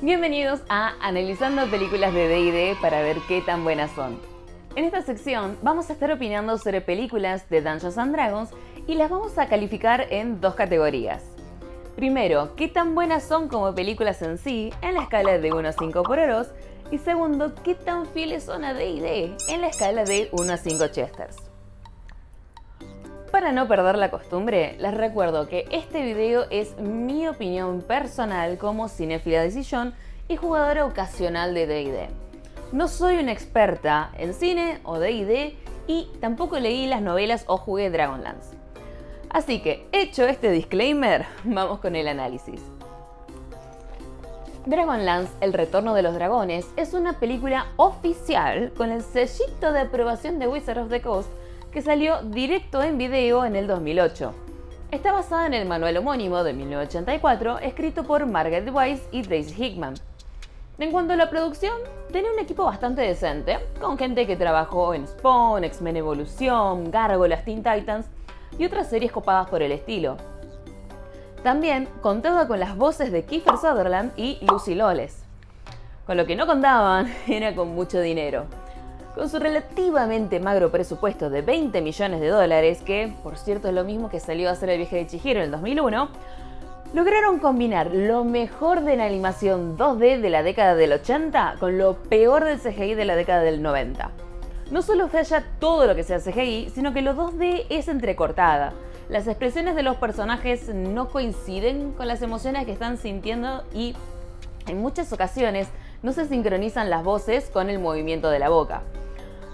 Bienvenidos a Analizando películas de D&D para ver qué tan buenas son. En esta sección vamos a estar opinando sobre películas de Dungeons and Dragons y las vamos a calificar en dos categorías. Primero, qué tan buenas son como películas en sí en la escala de 1 a 5 por Eros y segundo, qué tan fieles son a D&D en la escala de 1 a 5 Chesters. Para no perder la costumbre, les recuerdo que este video es mi opinión personal como cinéfila de sillón y jugadora ocasional de D&D. No soy una experta en cine o D&D y tampoco leí las novelas o jugué Dragonlance. Así que, hecho este disclaimer, vamos con el análisis. Dragonlance, El Retorno de los Dragones, es una película oficial con el sellito de aprobación de Wizard of the Coast que salió directo en video en el 2008. Está basada en el manual homónimo de 1984, escrito por Margaret Weiss y Tracy Hickman. En cuanto a la producción, tenía un equipo bastante decente, con gente que trabajó en Spawn, X-Men Evolución, Gárgolas, Teen Titans y otras series copadas por el estilo. También contaba con las voces de Kiefer Sutherland y Lucy Lawless. Con lo que no contaban era con mucho dinero con su relativamente magro presupuesto de 20 millones de dólares, que por cierto es lo mismo que salió a hacer el viaje de Chihiro en el 2001, lograron combinar lo mejor de la animación 2D de la década del 80 con lo peor del CGI de la década del 90. No solo falla todo lo que sea CGI, sino que lo 2D es entrecortada. Las expresiones de los personajes no coinciden con las emociones que están sintiendo y en muchas ocasiones no se sincronizan las voces con el movimiento de la boca.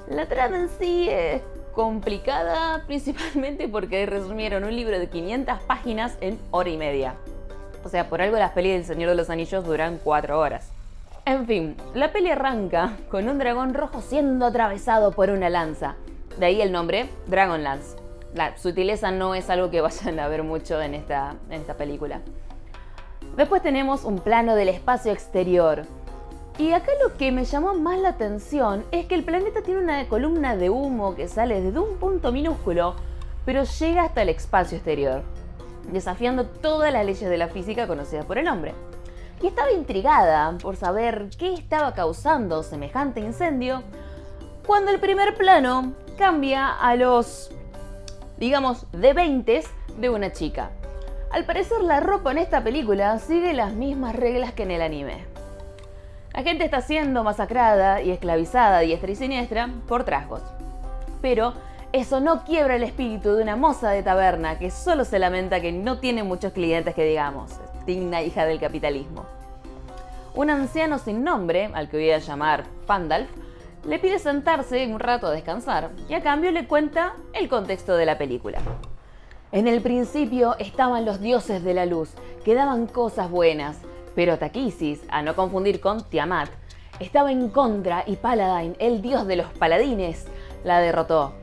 La trama en sí es complicada principalmente porque resumieron un libro de 500 páginas en hora y media. O sea, por algo las pelis del Señor de los Anillos duran 4 horas. En fin, la peli arranca con un dragón rojo siendo atravesado por una lanza. De ahí el nombre, Dragonlance. La sutileza no es algo que vayan a ver mucho en esta, en esta película. Después tenemos un plano del espacio exterior, y acá lo que me llamó más la atención es que el planeta tiene una columna de humo que sale desde un punto minúsculo, pero llega hasta el espacio exterior, desafiando todas las leyes de la física conocidas por el hombre. Y estaba intrigada por saber qué estaba causando semejante incendio, cuando el primer plano cambia a los, digamos, de 20 de una chica. Al parecer la ropa en esta película sigue las mismas reglas que en el anime. La gente está siendo masacrada y esclavizada diestra y siniestra por trasgos. Pero eso no quiebra el espíritu de una moza de taberna que solo se lamenta que no tiene muchos clientes que digamos, digna hija del capitalismo. Un anciano sin nombre, al que voy a llamar Pandalf, le pide sentarse un rato a descansar y a cambio le cuenta el contexto de la película. En el principio estaban los dioses de la luz, que daban cosas buenas, pero Takisis, a no confundir con Tiamat, estaba en contra y Paladine, el dios de los paladines, la derrotó.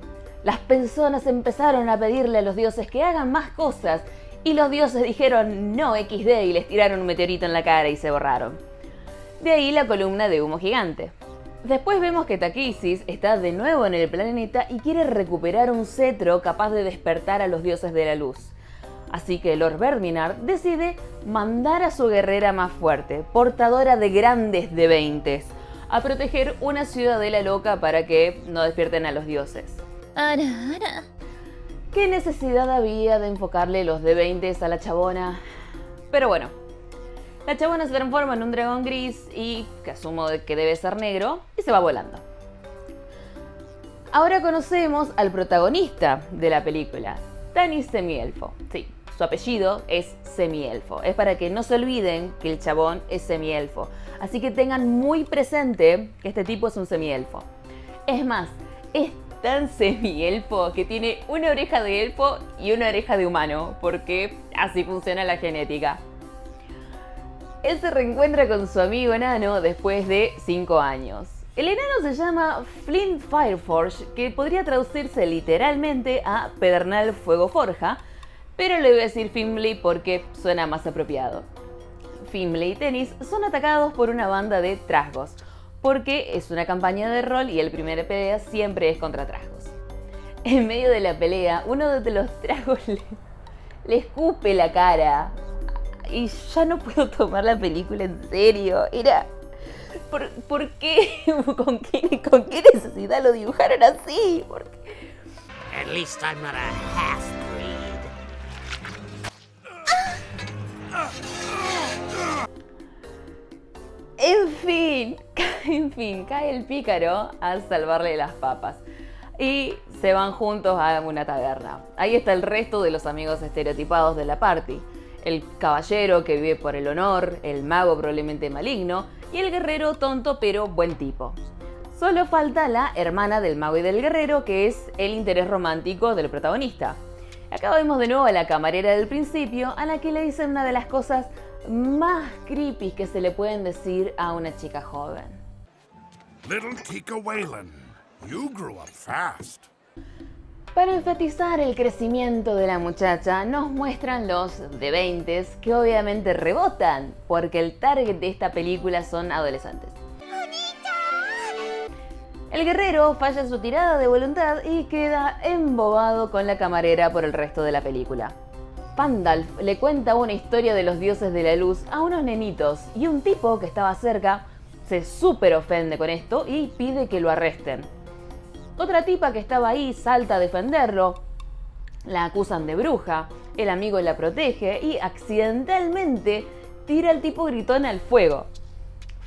Las personas empezaron a pedirle a los dioses que hagan más cosas y los dioses dijeron no XD y les tiraron un meteorito en la cara y se borraron. De ahí la columna de humo gigante. Después vemos que Takisis está de nuevo en el planeta y quiere recuperar un cetro capaz de despertar a los dioses de la luz. Así que Lord Berminar decide mandar a su guerrera más fuerte, portadora de grandes de 20, a proteger una ciudadela loca para que no despierten a los dioses. ¿Qué necesidad había de enfocarle los de 20 a la chabona? Pero bueno, la chabona se transforma en un dragón gris y que asumo que debe ser negro y se va volando. Ahora conocemos al protagonista de la película, Tanis Semielfo. Sí, su apellido es semielfo. Es para que no se olviden que el chabón es semielfo. Así que tengan muy presente que este tipo es un semielfo. Es más, es tan semielfo que tiene una oreja de elfo y una oreja de humano, porque así funciona la genética. Él se reencuentra con su amigo enano después de 5 años. El enano se llama Flint Fireforge, que podría traducirse literalmente a Pedernal Fuego Forja, pero le voy a decir Fimley porque suena más apropiado. Fimley y Tennis son atacados por una banda de trasgos, porque es una campaña de rol y el primer pelea siempre es contra trasgos. En medio de la pelea, uno de los tragos le, le escupe la cara y ya no puedo tomar la película en serio. Era... ¿Por, ¿por qué? ¿Con qué, ¿Con qué necesidad lo dibujaron así? At least I'm not a En fin, en fin, cae el pícaro al salvarle las papas. Y se van juntos a una taberna. Ahí está el resto de los amigos estereotipados de la party. El caballero que vive por el honor, el mago probablemente maligno y el guerrero tonto pero buen tipo. Solo falta la hermana del mago y del guerrero, que es el interés romántico del protagonista. Acá vemos de nuevo a la camarera del principio, a la que le dicen una de las cosas más creepy que se le pueden decir a una chica joven. Little Tika Whalen, you grew up fast. Para enfatizar el crecimiento de la muchacha, nos muestran los de 20 que obviamente rebotan, porque el target de esta película son adolescentes. El guerrero falla su tirada de voluntad y queda embobado con la camarera por el resto de la película. Pandalf le cuenta una historia de los dioses de la luz a unos nenitos y un tipo que estaba cerca se súper ofende con esto y pide que lo arresten. Otra tipa que estaba ahí salta a defenderlo, la acusan de bruja, el amigo la protege y accidentalmente tira al tipo gritón al fuego.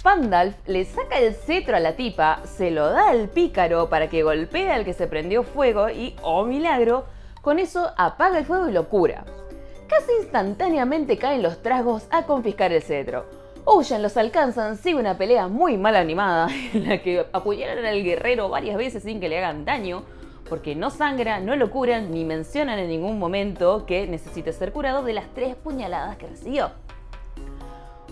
Pandalf le saca el cetro a la tipa, se lo da al pícaro para que golpee al que se prendió fuego y, oh milagro, con eso apaga el fuego y lo cura. Casi instantáneamente caen los tragos a confiscar el cetro. Ocean los alcanzan, sigue una pelea muy mal animada, en la que apoyaron al guerrero varias veces sin que le hagan daño, porque no sangra, no lo curan, ni mencionan en ningún momento que necesite ser curado de las tres puñaladas que recibió.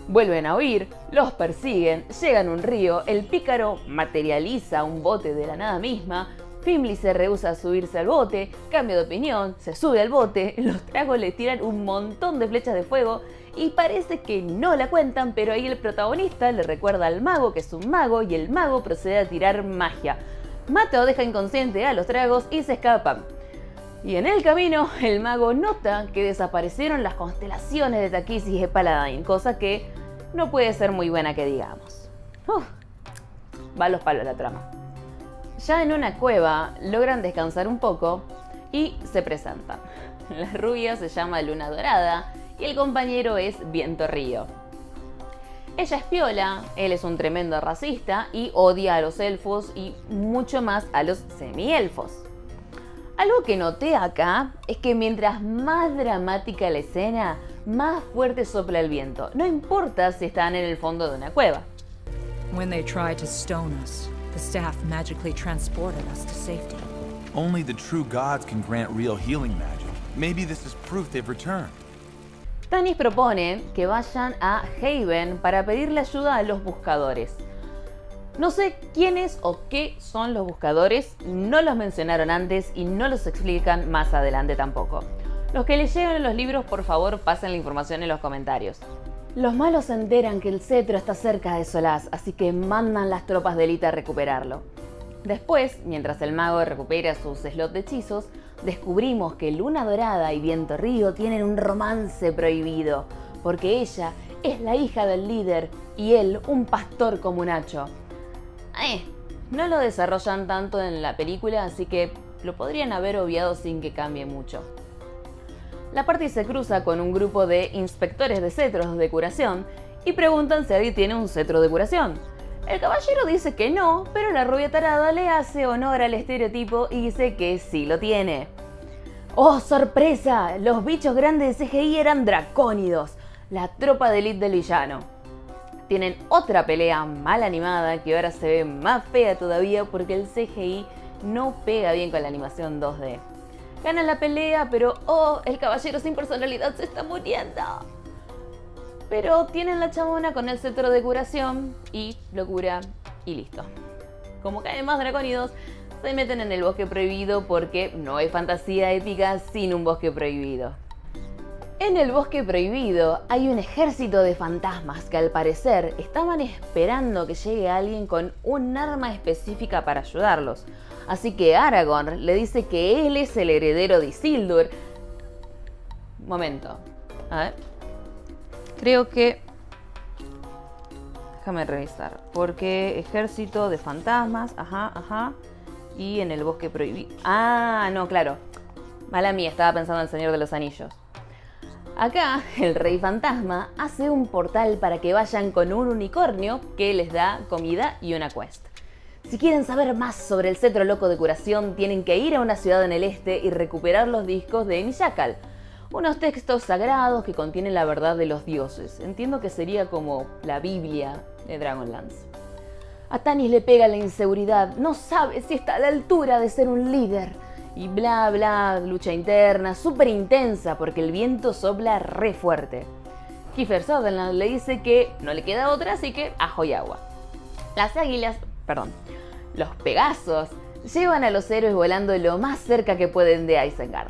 Vuelven a huir, los persiguen, llegan a un río, el pícaro materializa un bote de la nada misma, Fimley se rehúsa a subirse al bote, cambia de opinión, se sube al bote, los tragos le tiran un montón de flechas de fuego y parece que no la cuentan, pero ahí el protagonista le recuerda al mago que es un mago y el mago procede a tirar magia. Mata o deja inconsciente a los tragos y se escapan. Y en el camino, el mago nota que desaparecieron las constelaciones de Takisis y Paladine, cosa que no puede ser muy buena que digamos. Uf, va a los palos la trama. Ya en una cueva logran descansar un poco y se presentan. La rubia se llama Luna Dorada y el compañero es Viento Río. Ella es piola, él es un tremendo racista y odia a los elfos y mucho más a los semielfos. Algo que noté acá es que mientras más dramática la escena, más fuerte sopla el viento. No importa si están en el fondo de una cueva. The staff magically transported us to safety. Only the true gods can grant real healing magic. Maybe this is proof they've returned. Tanis propone que vayan a Haven para pedirle ayuda a los buscadores. No sé quiénes o qué son los buscadores, no los mencionaron antes y no los explican más adelante tampoco. Los que leyeron los libros, por favor, pasen la información en los comentarios. Los malos se enteran que el cetro está cerca de Solaz, así que mandan las tropas de élite a recuperarlo. Después, mientras el mago recupera sus slots de hechizos, descubrimos que Luna Dorada y Viento Río tienen un romance prohibido, porque ella es la hija del líder y él un pastor comunacho. Eh, no lo desarrollan tanto en la película, así que lo podrían haber obviado sin que cambie mucho. La party se cruza con un grupo de inspectores de cetros de curación y preguntan si alguien tiene un cetro de curación. El caballero dice que no, pero la rubia tarada le hace honor al estereotipo y dice que sí lo tiene. ¡Oh, sorpresa! Los bichos grandes de CGI eran dracónidos, la tropa de elite del villano. Tienen otra pelea mal animada que ahora se ve más fea todavía porque el CGI no pega bien con la animación 2D. Ganan la pelea, pero oh, el caballero sin personalidad se está muriendo. Pero tienen la chabona con el cetro de curación y lo cura y listo. Como caen más dracónidos, se meten en el bosque prohibido porque no hay fantasía épica sin un bosque prohibido. En el bosque prohibido hay un ejército de fantasmas que al parecer estaban esperando que llegue alguien con un arma específica para ayudarlos. Así que Aragorn le dice que él es el heredero de Isildur. Momento. A ver. Creo que... Déjame revisar. Porque ejército de fantasmas, ajá, ajá. Y en el bosque prohibido. Ah, no, claro. Mala mía, estaba pensando en el Señor de los Anillos. Acá, el rey fantasma hace un portal para que vayan con un unicornio que les da comida y una quest. Si quieren saber más sobre el cetro loco de curación, tienen que ir a una ciudad en el este y recuperar los discos de Nishakal, unos textos sagrados que contienen la verdad de los dioses. Entiendo que sería como la Biblia de Dragonlance. A Tanis le pega la inseguridad, no sabe si está a la altura de ser un líder. Y bla bla, lucha interna, súper intensa porque el viento sopla re fuerte. Kiefer Sutherland le dice que no le queda otra, así que ajo y agua. Las águilas, perdón, los Pegasos llevan a los héroes volando lo más cerca que pueden de Isengard.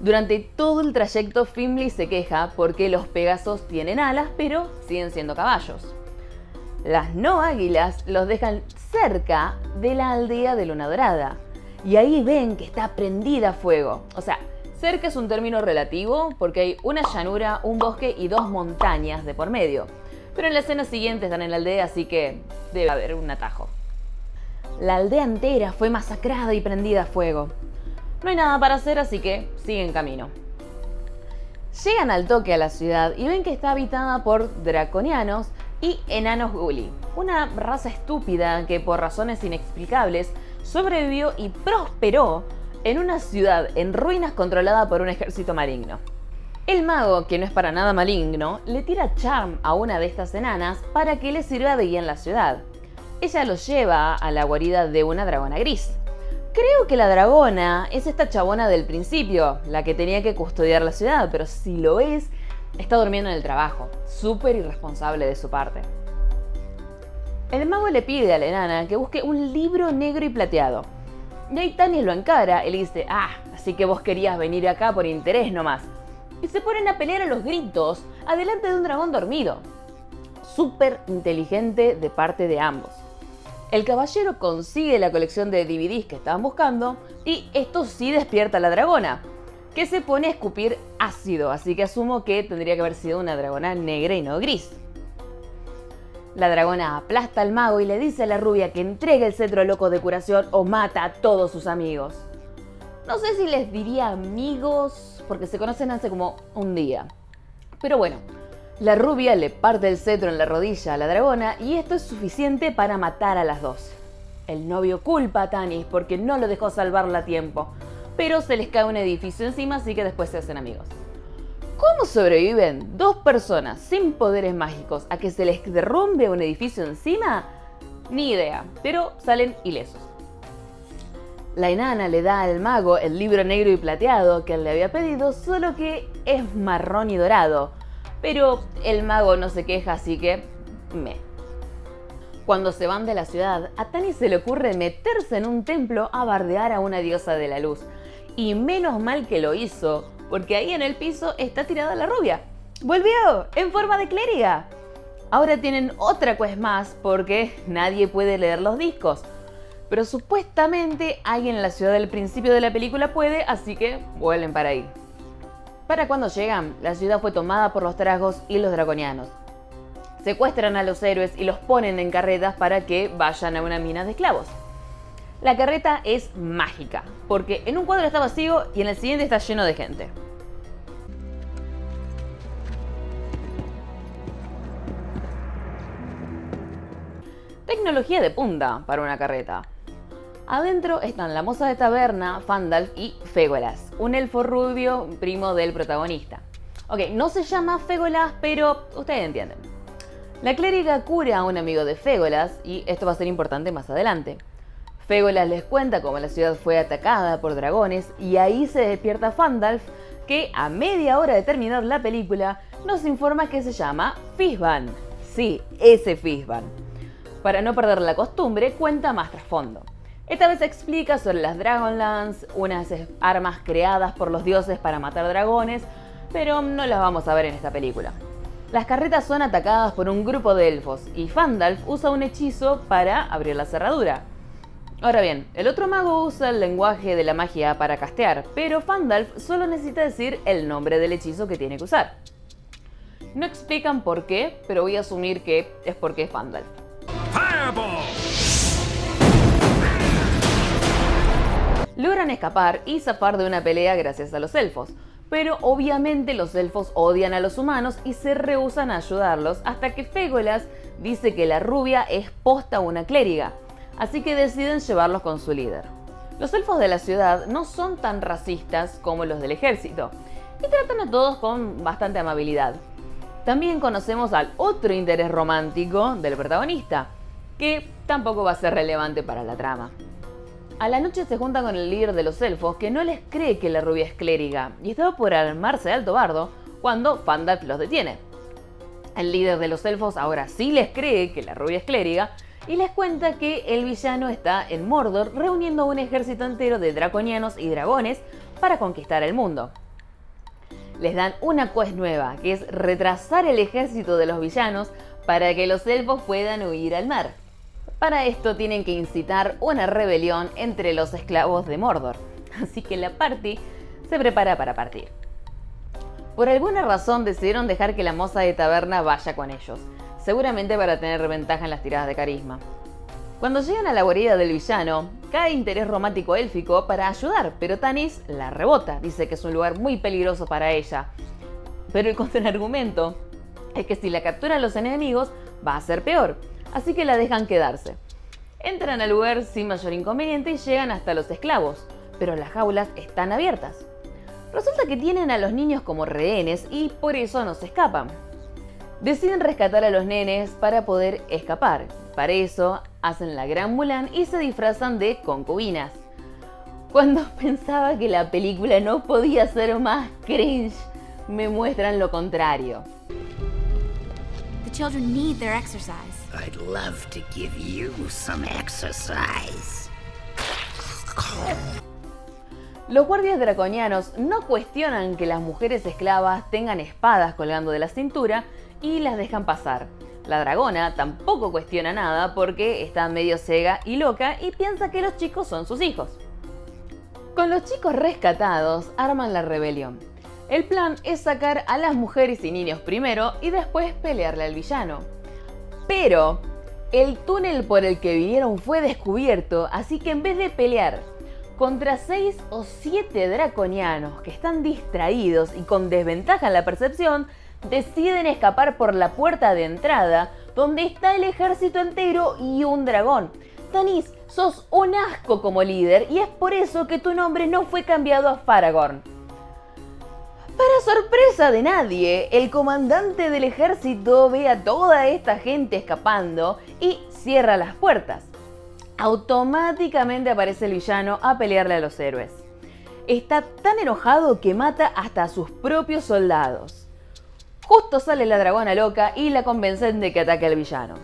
Durante todo el trayecto, Finley se queja porque los Pegasos tienen alas, pero siguen siendo caballos. Las no águilas los dejan cerca de la aldea de Luna Dorada. Y ahí ven que está prendida a fuego. O sea, cerca es un término relativo porque hay una llanura, un bosque y dos montañas de por medio. Pero en la escena siguiente están en la aldea, así que debe haber un atajo. La aldea entera fue masacrada y prendida a fuego. No hay nada para hacer, así que siguen camino. Llegan al toque a la ciudad y ven que está habitada por draconianos y enanos gully, una raza estúpida que por razones inexplicables sobrevivió y prosperó en una ciudad en ruinas controlada por un ejército maligno. El mago, que no es para nada maligno, le tira charm a una de estas enanas para que le sirva de guía en la ciudad. Ella los lleva a la guarida de una dragona gris. Creo que la dragona es esta chabona del principio, la que tenía que custodiar la ciudad, pero si lo es, está durmiendo en el trabajo. Súper irresponsable de su parte. El mago le pide a la enana que busque un libro negro y plateado. Y ahí Tania lo encara y le dice, ah, así que vos querías venir acá por interés nomás. Y se ponen a pelear a los gritos adelante de un dragón dormido. Súper inteligente de parte de ambos. El caballero consigue la colección de DVDs que estaban buscando y esto sí despierta a la dragona, que se pone a escupir ácido, así que asumo que tendría que haber sido una dragona negra y no gris. La dragona aplasta al mago y le dice a la rubia que entregue el cetro loco de curación o mata a todos sus amigos. No sé si les diría amigos, porque se conocen hace como un día. Pero bueno, la rubia le parte el cetro en la rodilla a la dragona y esto es suficiente para matar a las dos. El novio culpa a Tanis porque no lo dejó salvarla a tiempo, pero se les cae un edificio encima así que después se hacen amigos. ¿Cómo sobreviven dos personas sin poderes mágicos a que se les derrumbe un edificio encima? Ni idea, pero salen ilesos. La enana le da al mago el libro negro y plateado que él le había pedido, solo que es marrón y dorado, pero el mago no se queja, así que me. Cuando se van de la ciudad, a Tani se le ocurre meterse en un templo a bardear a una diosa de la luz. Y menos mal que lo hizo, porque ahí en el piso está tirada la rubia. ¡Volvió! ¡En forma de clériga! Ahora tienen otra quest más porque nadie puede leer los discos. Pero supuestamente alguien en la ciudad del principio de la película puede, así que vuelven para ahí. Para cuando llegan, la ciudad fue tomada por los tragos y los draconianos. Secuestran a los héroes y los ponen en carretas para que vayan a una mina de esclavos. La carreta es mágica, porque en un cuadro está vacío y en el siguiente está lleno de gente. Tecnología de punta para una carreta. Adentro están la moza de taberna, Fandalf y Fégolas, un elfo rubio primo del protagonista. Ok, no se llama Fégolas, pero ustedes entienden. La clériga cura a un amigo de Fégolas y esto va a ser importante más adelante. Fégolas les cuenta cómo la ciudad fue atacada por dragones y ahí se despierta Fandalf que a media hora de terminar la película nos informa que se llama Fisban. Sí, ese Fisban. Para no perder la costumbre, cuenta más trasfondo. Esta vez explica sobre las Dragonlance, unas armas creadas por los dioses para matar dragones, pero no las vamos a ver en esta película. Las carretas son atacadas por un grupo de elfos y Fandalf usa un hechizo para abrir la cerradura. Ahora bien, el otro mago usa el lenguaje de la magia para castear, pero Fandalf solo necesita decir el nombre del hechizo que tiene que usar. No explican por qué, pero voy a asumir que es porque es Fandalf. Logran escapar y zafar de una pelea gracias a los elfos, pero obviamente los elfos odian a los humanos y se rehusan a ayudarlos hasta que Fégolas dice que la rubia es posta una clériga, así que deciden llevarlos con su líder. Los elfos de la ciudad no son tan racistas como los del ejército y tratan a todos con bastante amabilidad. También conocemos al otro interés romántico del protagonista, que tampoco va a ser relevante para la trama. A la noche se junta con el líder de los elfos que no les cree que la rubia es clériga y estaba por armarse de alto bardo cuando Fandalf los detiene. El líder de los elfos ahora sí les cree que la rubia es clériga y les cuenta que el villano está en Mordor reuniendo un ejército entero de draconianos y dragones para conquistar el mundo. Les dan una quest nueva, que es retrasar el ejército de los villanos para que los elfos puedan huir al mar. Para esto tienen que incitar una rebelión entre los esclavos de Mordor, así que la party se prepara para partir. Por alguna razón decidieron dejar que la moza de taberna vaya con ellos, seguramente para tener ventaja en las tiradas de carisma. Cuando llegan a la guarida del villano, cae interés romántico élfico para ayudar, pero Tanis la rebota, dice que es un lugar muy peligroso para ella. Pero el contraargumento es que si la capturan los enemigos, va a ser peor, así que la dejan quedarse. Entran al lugar sin mayor inconveniente y llegan hasta los esclavos, pero las jaulas están abiertas. Resulta que tienen a los niños como rehenes y por eso no se escapan. Deciden rescatar a los nenes para poder escapar. Para eso hacen la gran Mulan y se disfrazan de concubinas. Cuando pensaba que la película no podía ser más cringe, me muestran lo contrario. The children need their exercise. I'd love to give you some exercise. Los guardias draconianos no cuestionan que las mujeres esclavas tengan espadas colgando de la cintura y las dejan pasar. La dragona tampoco cuestiona nada porque está medio cega y loca y piensa que los chicos son sus hijos. Con los chicos rescatados arman la rebelión. El plan es sacar a las mujeres y niños primero y después pelearle al villano. Pero el túnel por el que vinieron fue descubierto, así que en vez de pelear contra 6 o 7 draconianos que están distraídos y con desventaja en la percepción, deciden escapar por la puerta de entrada, donde está el ejército entero y un dragón. Tanis, sos un asco como líder y es por eso que tu nombre no fue cambiado a Faragorn. Para sorpresa de nadie, el comandante del ejército ve a toda esta gente escapando y cierra las puertas. Automáticamente aparece el villano a pelearle a los héroes. Está tan enojado que mata hasta a sus propios soldados. Justo sale la dragona loca y la convencen de que ataque al villano.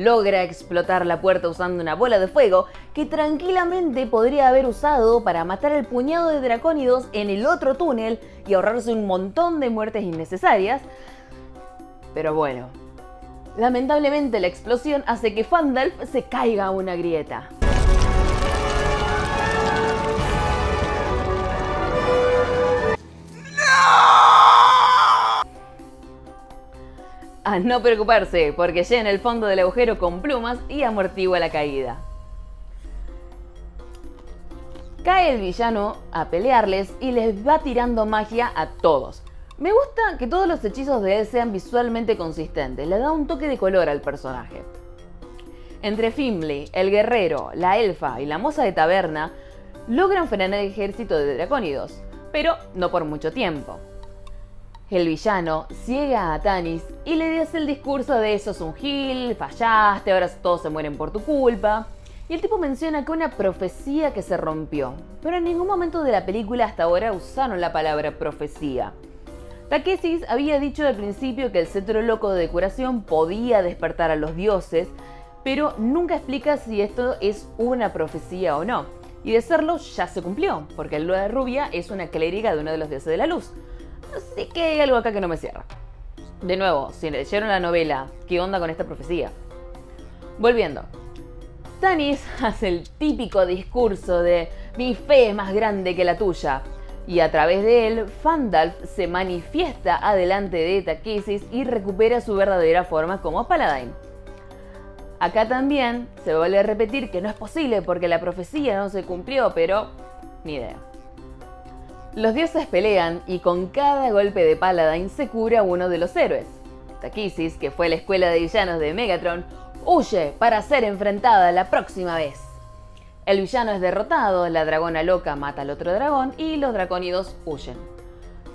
Logra explotar la puerta usando una bola de fuego que tranquilamente podría haber usado para matar al puñado de dracónidos en el otro túnel y ahorrarse un montón de muertes innecesarias. Pero bueno, lamentablemente la explosión hace que Fandalf se caiga a una grieta. A no preocuparse, porque llena el fondo del agujero con plumas y amortigua la caída. Cae el villano a pelearles y les va tirando magia a todos. Me gusta que todos los hechizos de él sean visualmente consistentes, le da un toque de color al personaje. Entre Fimley, el guerrero, la elfa y la moza de taberna, logran frenar el ejército de dracónidos, pero no por mucho tiempo. El villano ciega a Tanis y le dice el discurso de eso es un gil, fallaste, ahora todos se mueren por tu culpa. Y el tipo menciona que una profecía que se rompió, pero en ningún momento de la película hasta ahora usaron la palabra profecía. Takesis había dicho al principio que el cetro loco de curación podía despertar a los dioses, pero nunca explica si esto es una profecía o no. Y de serlo ya se cumplió, porque el de Rubia es una clériga de uno de los dioses de la luz. Así que hay algo acá que no me cierra. De nuevo, si leyeron la novela, ¿qué onda con esta profecía? Volviendo. Tanis hace el típico discurso de mi fe es más grande que la tuya. Y a través de él, Fandalf se manifiesta adelante de Takesis y recupera su verdadera forma como Paladin. Acá también se vuelve a repetir que no es posible porque la profecía no se cumplió, pero ni idea. Los dioses pelean y con cada golpe de Paladin se cura uno de los héroes. Takisis, que fue la escuela de villanos de Megatron, huye para ser enfrentada la próxima vez. El villano es derrotado, la dragona loca mata al otro dragón y los dracónidos huyen.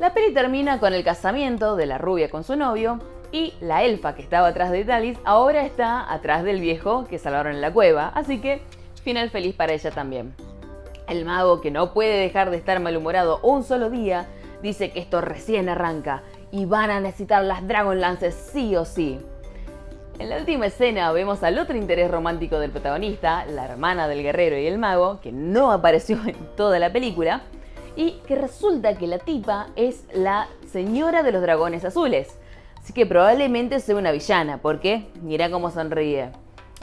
La peli termina con el casamiento de la rubia con su novio y la elfa que estaba atrás de Talis ahora está atrás del viejo que salvaron en la cueva, así que final feliz para ella también. El mago, que no puede dejar de estar malhumorado un solo día, dice que esto recién arranca y van a necesitar las Dragon Lances sí o sí. En la última escena vemos al otro interés romántico del protagonista, la hermana del guerrero y el mago, que no apareció en toda la película, y que resulta que la tipa es la señora de los dragones azules. Así que probablemente sea una villana, porque mira cómo sonríe.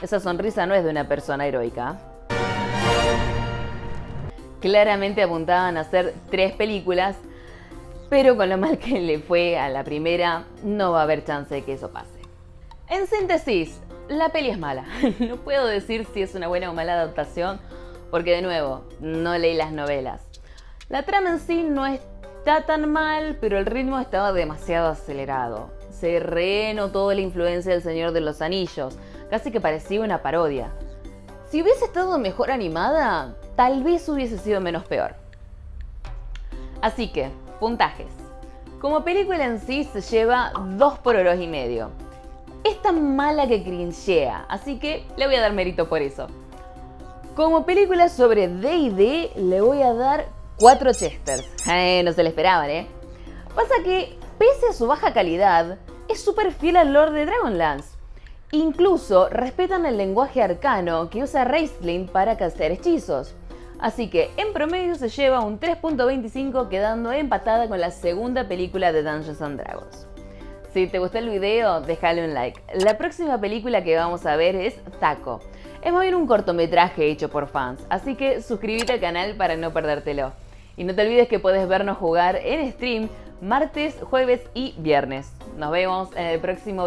Esa sonrisa no es de una persona heroica. Claramente apuntaban a hacer tres películas, pero con lo mal que le fue a la primera, no va a haber chance de que eso pase. En síntesis, la peli es mala. No puedo decir si es una buena o mala adaptación, porque de nuevo, no leí las novelas. La trama en sí no está tan mal, pero el ritmo estaba demasiado acelerado. Se toda la influencia del Señor de los Anillos, casi que parecía una parodia. Si hubiese estado mejor animada, tal vez hubiese sido menos peor. Así que, puntajes. Como película en sí se lleva 2 por horas y medio. Es tan mala que cringea, así que le voy a dar mérito por eso. Como película sobre D&D le voy a dar 4 chesters. Eh, no se le esperaban, ¿eh? Pasa que, pese a su baja calidad, es súper fiel al lore de Dragonlance. Incluso respetan el lenguaje arcano que usa Raistlin para castear hechizos. Así que en promedio se lleva un 3.25 quedando empatada con la segunda película de Dungeons and Dragons. Si te gustó el video, déjale un like. La próxima película que vamos a ver es Taco. Es más bien un cortometraje hecho por fans, así que suscríbete al canal para no perdértelo. Y no te olvides que puedes vernos jugar en stream martes, jueves y viernes. Nos vemos en el próximo video.